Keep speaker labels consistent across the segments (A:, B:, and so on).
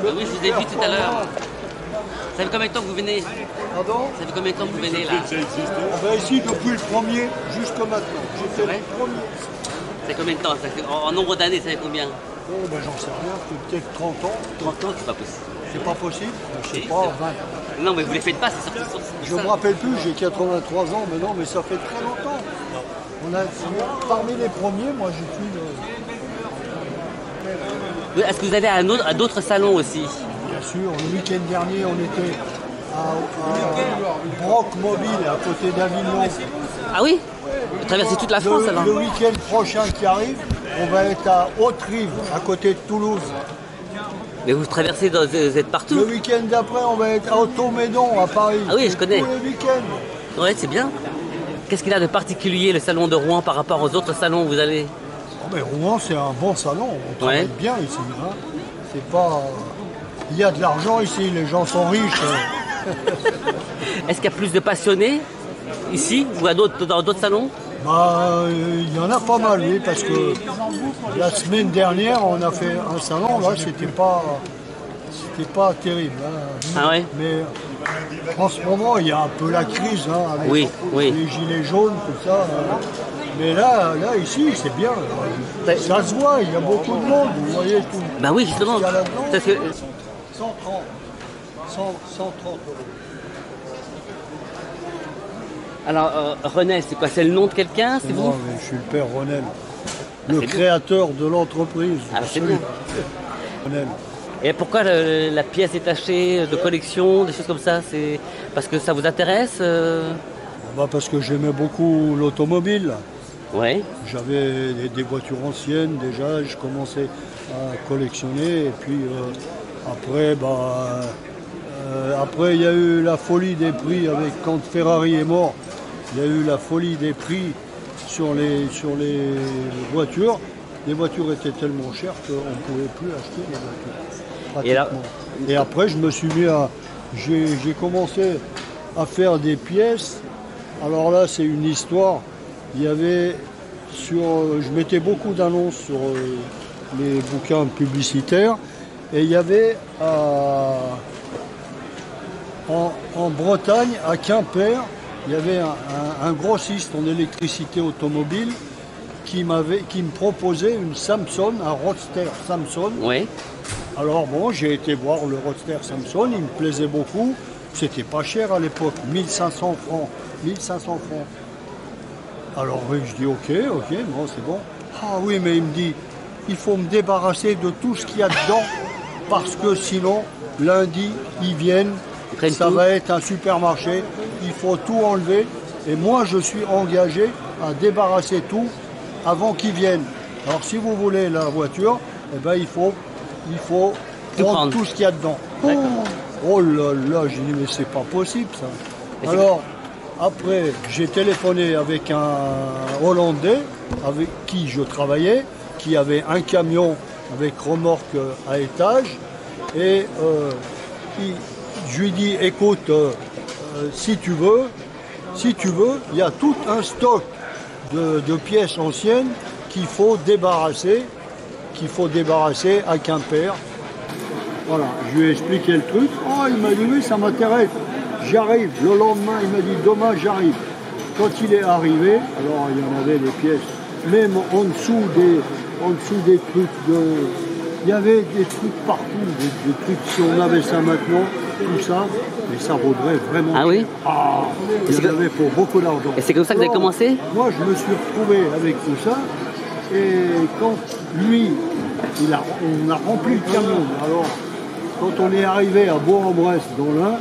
A: Ah oui, je vous ai vu tout à l'heure. Ça fait combien de temps que vous venez
B: Pardon
A: Ça fait combien de temps que vous venez là
B: Ah ben ici, depuis le premier jusqu'à maintenant. J'étais
A: vrai
B: le premier.
A: Ça fait combien de temps ça fait, en, en nombre d'années, ça fait combien
B: Oh, ben j'en sais rien, peut-être 30 ans.
A: 30 ans, c'est pas possible.
B: C'est pas possible Je sais pas,
A: c'est-
B: 20.
A: Non, mais vous les faites pas, c'est sorti sur
B: Je me rappelle plus, j'ai 83 ans maintenant, mais ça fait très longtemps. On a, parmi les premiers, moi je suis le-
A: Est-ce que vous allez à, un autre- d'autres salons aussi
B: Bien sûr, le week-end dernier, on était à, à Broc Mobile, à côté d'Avignon.
A: Ah oui Vous traversez toute la France
B: Le,
A: alors
B: le week-end prochain qui arrive, on va être à Haute-Rive, à côté de Toulouse.
A: Mais vous traversez, dans- vous êtes
B: Le
A: partout
B: week-end d'après, on va être à Automédon, à Paris.
A: Ah oui, je connais.
B: Tous les week-ends.
A: Ouais, c'est bien. Qu'est-ce qu'il a de particulier le salon de Rouen par rapport aux autres salons où vous allez
B: Oh, mais Rouen, c'est un bon salon. On travaille
A: Ouais.
B: bien ici. hein. C'est pas. Il y a de l'argent ici, les gens sont riches.
A: Est-ce qu'il y a plus de passionnés ici ou à dans d'autres salons?
B: Bah, euh, il y en a pas mal, oui, parce que la semaine dernière, on a fait un salon, là, c'était pas, c'était pas terrible. hein.
A: Ah ouais?
B: Mais en ce moment, il y a un peu la crise, hein, avec
A: Oui, oui.
B: les gilets jaunes, tout ça. euh. Mais là, là, ici, c'est bien. Ça se voit, il y a beaucoup de monde, vous voyez tout.
A: Bah oui, justement. Parce que
B: 130. 100, 130 euros.
A: Alors, euh, René, c'est quoi C'est le nom de quelqu'un C'est vous
B: mais je suis le père Ronel, le
A: c'est bien.
B: créateur de l'entreprise.
A: Ah, c'est bien.
B: Ronel.
A: Et pourquoi le- la pièce détachée de collection, des choses comme ça C'est parce que ça vous intéresse euh
B: Bah, parce que j'aimais beaucoup l'automobile.
A: Ouais.
B: J'avais des, des voitures anciennes déjà, je commençais à collectionner. Et puis euh, après, bah, euh, après, il y a eu la folie des prix avec quand Ferrari est mort. Il y a eu la folie des prix sur les, sur les voitures. Les voitures étaient tellement chères qu'on ne pouvait plus acheter les voitures.
A: Et là-.
B: Et après, je me suis mis à. J'ai commencé à faire des pièces. Alors là, c'est une histoire. Il y avait sur. Je mettais beaucoup d'annonces sur euh, les bouquins publicitaires. Et il y avait à- en, en Bretagne, à Quimper, il y avait un, un- un grossiste en électricité automobile qui, m'avait, qui me proposait une Samsung, un Roadster Samsung.
A: Ouais.
B: Alors bon, j'ai été voir le Roadster Samsung, il me plaisait beaucoup. C'était pas cher à l'époque, 1500 francs. 1500 francs. Alors oui, je dis ok, ok, bon, c'est bon. Ah oui, mais il me dit, il faut me débarrasser de tout ce qu'il y a dedans, parce que sinon, lundi, ils viennent,
A: Ils
B: ça
A: tout.
B: va être un supermarché, il faut tout enlever. Et moi, je suis engagé à débarrasser tout avant qu'ils viennent. Alors si vous voulez la voiture, eh ben, il faut, il faut
A: Tout
B: prendre
A: prendre.
B: tout ce qu'il y a dedans. Oh là là, j'ai dit mais c'est pas possible ça. Alors après j'ai téléphoné avec un Hollandais avec qui je travaillais, qui avait un camion avec remorque à étage et euh, je lui dis écoute euh, si tu veux, si tu veux, il y a tout un stock de, de pièces anciennes qu'il faut débarrasser, qu'il faut débarrasser à Quimper. Voilà, je lui ai expliqué le truc. Oh, il m'a dit oui, ça m'intéresse. J'arrive. Le lendemain, il m'a dit demain, j'arrive. Quand il est arrivé, alors il y en avait des pièces, même en dessous des, en dessous des trucs de. Il y avait des trucs partout, des, des trucs, si on avait ça maintenant, tout ça, mais ça vaudrait vraiment.
A: Ah oui
B: Ah, il y en avait pour beaucoup d'argent.
A: Et c'est comme ça que vous avez commencé
B: Moi, je me suis retrouvé avec tout ça. Et quand lui, il a, on a rempli le camion. Alors, quand on est arrivé à Bourg-en-Bresse, dans l'Ain,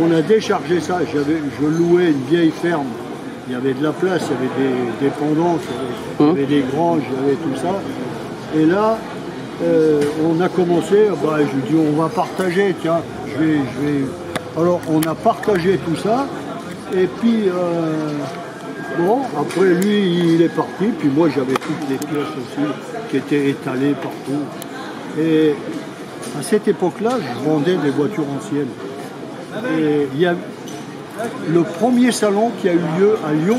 B: on a déchargé ça. Je louais une vieille ferme. Il y avait de la place, il y avait des dépendances, il y avait, il y avait des granges, il y avait tout ça. Et là, euh, on a commencé, bah, je lui dis on va partager, tiens, je vais, je vais. Alors on a partagé tout ça, et puis euh, bon, après lui il est parti, puis moi j'avais toutes les pièces aussi qui étaient étalées partout. Et à cette époque-là, je vendais des voitures anciennes. Et il y a le premier salon qui a eu lieu à Lyon.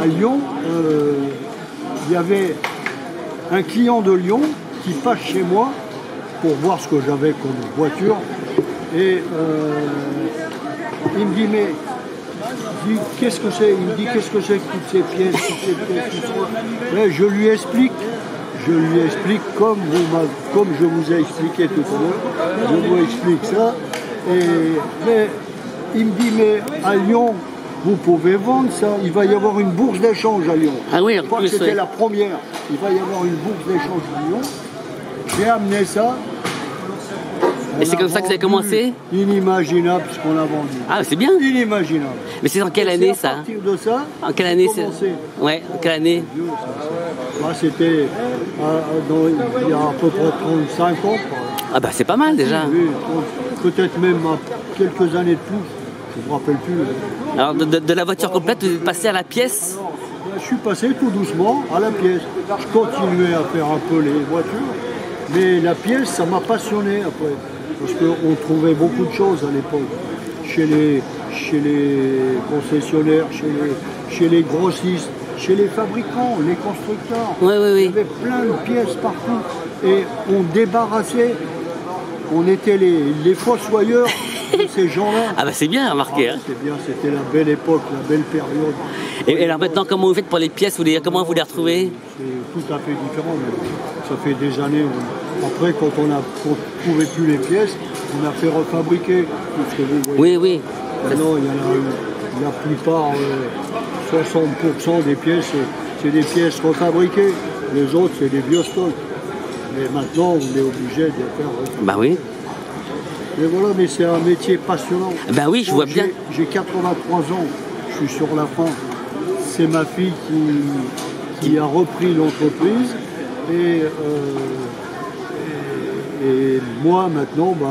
B: À Lyon, euh, il y avait un client de Lyon qui passe chez moi pour voir ce que j'avais comme voiture. Et euh, il me dit, mais qu'est-ce que c'est? Il me dit, qu'est-ce que c'est que toutes ces pièces, toutes ces pièces, tout ça? Mais Je lui explique, je lui explique comme, vous comme je vous ai expliqué tout à l'heure, je vous explique ça. Et, mais il me dit, mais à Lyon, vous pouvez vendre ça, il va y avoir une bourse d'échange à Lyon.
A: Ah oui, en
B: Je crois que c'était la première. Il va y avoir une bourse d'échange à Lyon. J'ai amené ça.
A: Et c'est comme ça que ça a commencé
B: Inimaginable ce qu'on a vendu.
A: Ah, c'est bien.
B: Inimaginable.
A: Mais c'est en quelle
B: Et
A: année
B: à
A: ça
B: partir de ça,
A: En quelle année c'est. Ouais, en quelle année.
B: Là, c'était euh, il y a à peu près 35 ans. quoi.
A: Ah bah c'est pas mal déjà.
B: Oui, peut-être même à quelques années de plus. Je ne me rappelle plus.
A: Alors de, de- de la voiture complète, vous êtes passé à la pièce
B: Alors, je suis passé tout doucement à la pièce. Je continuais à faire un peu les voitures, mais la pièce, ça m'a passionné après. Parce qu'on trouvait beaucoup de choses à l'époque. Chez les, chez les concessionnaires, chez les, chez les grossistes, chez les fabricants, les constructeurs.
A: Oui, oui,
B: Il y
A: oui.
B: avait plein de pièces partout. Et on débarrassait, on était les, les fossoyeurs de ces gens-là.
A: Ah bah c'est bien remarqué.
B: Ah,
A: hein.
B: c'est bien, c'était la belle époque, la belle période.
A: Et, et alors maintenant, comment vous faites pour les pièces vous les, Comment vous les retrouvez?
B: C'est tout à fait différent. mais ça fait des années. où- Après, quand on a qu'on trouvait plus les pièces, on a fait refabriquer tout ce que vous voyez.
A: Oui, oui.
B: Maintenant, il y en a la plupart, euh, 60% des pièces, c'est- c'est des pièces refabriquées. Les autres, c'est des vieux stocks. Mais maintenant, on est obligé de faire.
A: Bah oui.
B: Mais voilà, mais c'est un métier passionnant.
A: Ben oui, je vois bien.
B: J'ai 83 ans, je suis sur la fin. C'est ma fille qui, qui a repris l'entreprise et, euh, et, et moi maintenant, bah,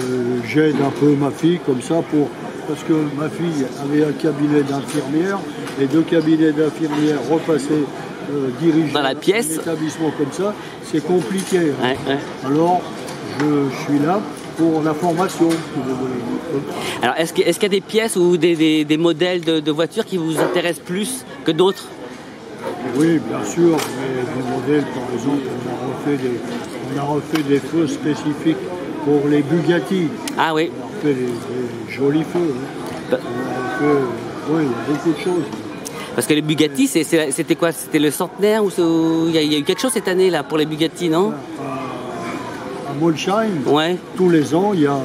B: euh, j'aide un peu ma fille comme ça pour parce que ma fille avait un cabinet d'infirmière et deux cabinets d'infirmières repassés euh, dirigés
A: Dans la
B: un
A: pièce.
B: établissement comme ça, c'est compliqué. hein.
A: Ouais, ouais.
B: Alors, je suis là pour la formation.
A: Alors est-ce qu'il y a des pièces ou des, des- des modèles de, de voitures qui vous intéressent plus que d'autres?
B: Oui, bien sûr, mais des modèles, par exemple, on a refait des, on a refait des feux spécifiques pour les Bugatti.
A: Ah oui.
B: On a refait des, des jolis feux. hein.
A: Bah.
B: On a refait, oui, il y a beaucoup de choses.
A: Parce que les Bugatti, c'était quoi? C'était le centenaire ou il y, a- il y a eu quelque chose cette année là pour les Bugatti, non?
B: À Molsheim,
A: Ouais.
B: tous les ans, il y a,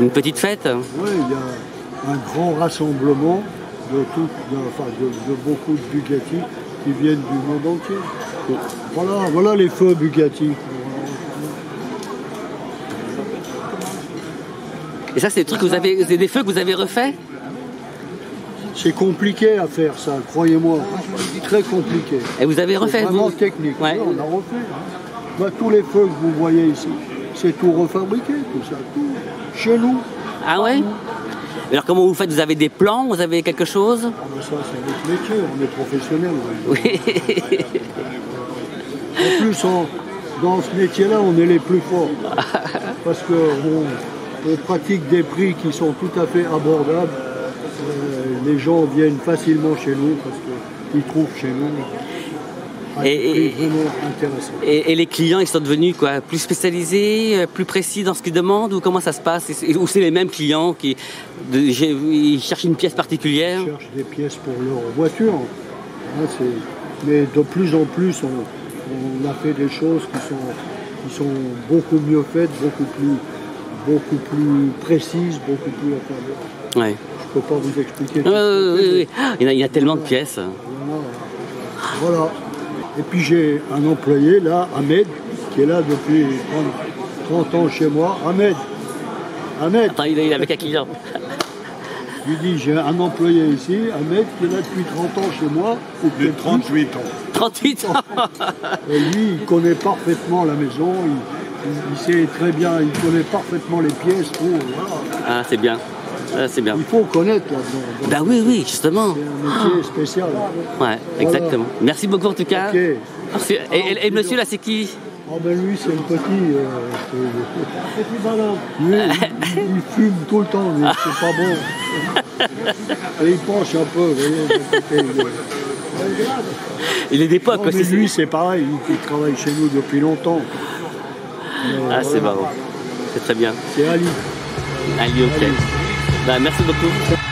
A: Une petite fête?
B: ouais, il y a un grand rassemblement de, tout, de, enfin, de, de beaucoup de Bugatti qui viennent du monde entier. Voilà, voilà les feux Bugatti.
A: Et ça, c'est des trucs que vous avez, c'est des feux que vous avez refaits?
B: C'est compliqué à faire ça, croyez-moi. Très compliqué.
A: Et vous avez refait
B: C'est vraiment
A: vous
B: technique.
A: Ouais.
B: Oui, on a refait. hein. Bah, tous les feux que vous voyez ici, c'est tout refabriqué, tout ça, tout. Chez nous.
A: Ah ouais Alors comment vous faites? Vous avez des plans? Vous avez quelque chose?
B: Ah, bah, ça, c'est notre métier, on est professionnel.
A: Oui.
B: En plus, on- dans ce métier-là, on est les plus forts. Parce qu'on on pratique des prix qui sont tout à fait abordables. Euh, les gens viennent facilement chez nous parce qu'ils trouvent chez nous
A: Et- et-
B: vraiment intéressant.
A: Et, et les clients, ils sont devenus quoi Plus spécialisés, euh, plus précis dans ce qu'ils demandent Ou comment ça se passe? Ou c'est les mêmes clients qui de- j'ai- ils cherchent une pièce particulière?
B: Ils cherchent des pièces pour leur voiture. Hein, mais de plus en plus, on, on a fait des choses qui sont, qui sont beaucoup mieux faites, beaucoup plus, beaucoup plus précises, beaucoup plus.
A: Ouais.
B: Je ne peux pas vous expliquer.
A: Oui,
B: tout ce
A: oui,
B: qu'on fait,
A: oui, oui. Ah, Il, y a, il y en a tellement de pièces.
B: Voilà. Et puis j'ai un employé là, Ahmed, qui est là depuis 30, 30 ans chez moi. Ahmed, Ahmed,
A: Attends, il est il est avec un client.
B: je lui dis, j'ai un employé ici, Ahmed, qui est là depuis 30 ans chez moi. plus.
C: 38 ans.
A: 38 ans
B: Et lui, il connaît parfaitement la maison, il, il- il sait très bien, il connaît parfaitement les pièces. voilà.
A: Ah, c'est bien. Ah, c'est bien.
B: Il faut connaître là-dedans.
A: Ben oui, oui, justement.
B: C'est un métier spécial.
A: Ouais, exactement. Merci beaucoup en tout cas. Merci. Et, et- et le monsieur là, c'est qui
B: Oh ben lui, c'est le petit. euh. Lui, il, fume tout le temps, mais c'est pas bon. Et il penche un peu, vous voyez. il est-
A: est d'époque aussi.
B: lui, c'est pareil, il, il travaille chez nous depuis longtemps.
A: Ah, c'est marrant. C'est très bien.
B: C'est Ali.
A: Ali, ok. Bah, merci beaucoup.